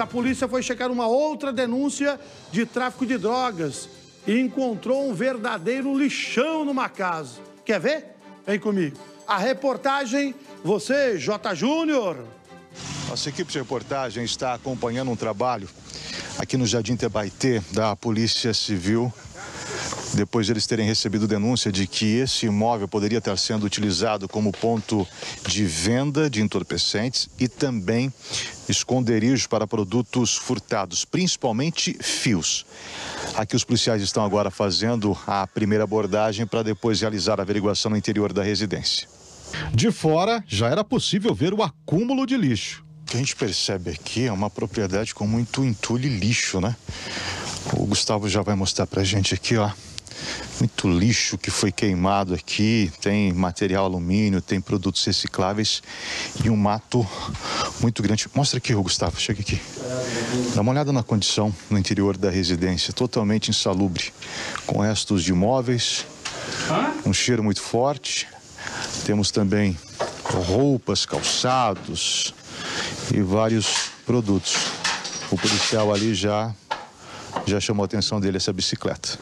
A polícia foi checar uma outra denúncia de tráfico de drogas e encontrou um verdadeiro lixão numa casa. Quer ver? Vem comigo. A reportagem, você, J. Júnior. Nossa equipe de reportagem está acompanhando um trabalho aqui no Jardim Tebaité da Polícia Civil depois de eles terem recebido denúncia de que esse imóvel poderia estar sendo utilizado como ponto de venda de entorpecentes e também esconderijo para produtos furtados, principalmente fios. Aqui os policiais estão agora fazendo a primeira abordagem para depois realizar a averiguação no interior da residência. De fora, já era possível ver o acúmulo de lixo. O que a gente percebe aqui é uma propriedade com muito entulho e lixo, né? O Gustavo já vai mostrar pra gente aqui, ó. Muito lixo que foi queimado aqui, tem material alumínio, tem produtos recicláveis e um mato muito grande. Mostra aqui, Gustavo, chega aqui. Dá uma olhada na condição no interior da residência, totalmente insalubre, com restos de móveis, um cheiro muito forte. Temos também roupas, calçados e vários produtos. O policial ali já já chamou a atenção dele essa bicicleta.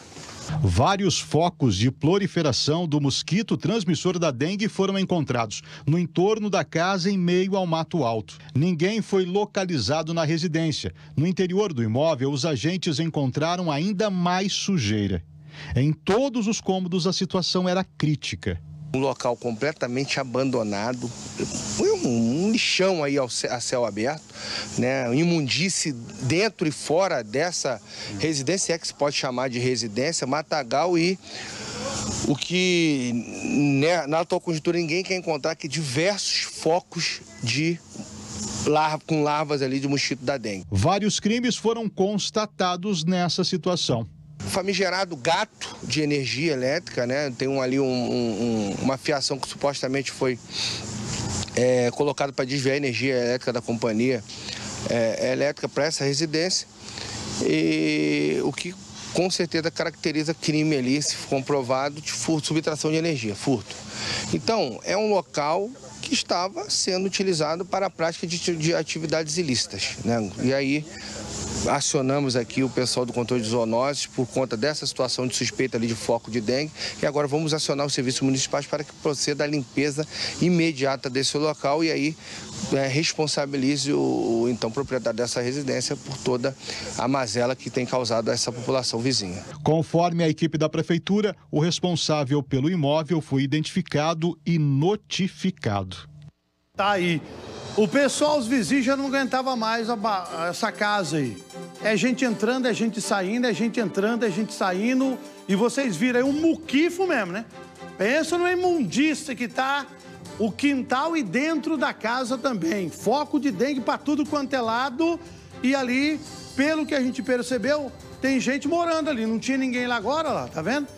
Vários focos de proliferação do mosquito transmissor da dengue foram encontrados no entorno da casa em meio ao mato alto. Ninguém foi localizado na residência. No interior do imóvel, os agentes encontraram ainda mais sujeira. Em todos os cômodos, a situação era crítica um local completamente abandonado, um, um lixão aí ao, a céu aberto, né? Imundice dentro e fora dessa residência, é que se pode chamar de residência, matagal e o que né, na atual conjuntura ninguém quer encontrar que diversos focos de larva, com larvas ali de mosquito da dengue. Vários crimes foram constatados nessa situação famigerado gato de energia elétrica, né? Tem um, ali um, um, uma fiação que supostamente foi é, colocado para desviar a energia elétrica da companhia é, elétrica para essa residência. E o que com certeza caracteriza crime ali, se comprovado, de furto, subtração de energia, furto. Então, é um local que estava sendo utilizado para a prática de, de atividades ilícitas. Né? E aí acionamos aqui o pessoal do controle de zoonoses por conta dessa situação de suspeita ali de foco de dengue e agora vamos acionar os serviços municipais para que proceda a limpeza imediata desse local e aí é, responsabilize o, o, então proprietário dessa residência por toda a mazela que tem causado a essa população vizinha. Conforme a equipe da prefeitura, o responsável pelo imóvel foi identificado e notificado. Tá aí. O pessoal, os vizinhos já não aguentava mais a, essa casa aí. É gente entrando, é gente saindo, é gente entrando, é gente saindo. E vocês viram aí um muquifo mesmo, né? Pensa no imundícia que tá o quintal e dentro da casa também. Foco de dengue para tudo quanto é lado. E ali, pelo que a gente percebeu, tem gente morando ali. Não tinha ninguém lá agora, lá, tá vendo?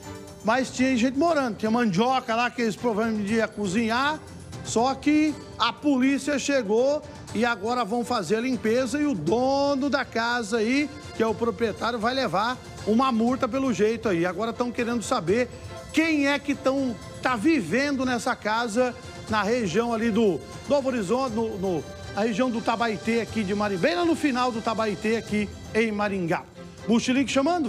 Mas tinha gente morando. Tinha mandioca lá que eles provavelmente iam cozinhar. Só que a polícia chegou e agora vão fazer a limpeza e o dono da casa aí, que é o proprietário, vai levar uma multa pelo jeito aí. Agora estão querendo saber quem é que estão tá vivendo nessa casa na região ali do Novo Horizonte, no, no, na região do Tabaité aqui de Maringá, bem lá no final do Tabaité aqui em Maringá. Buxilique chamando.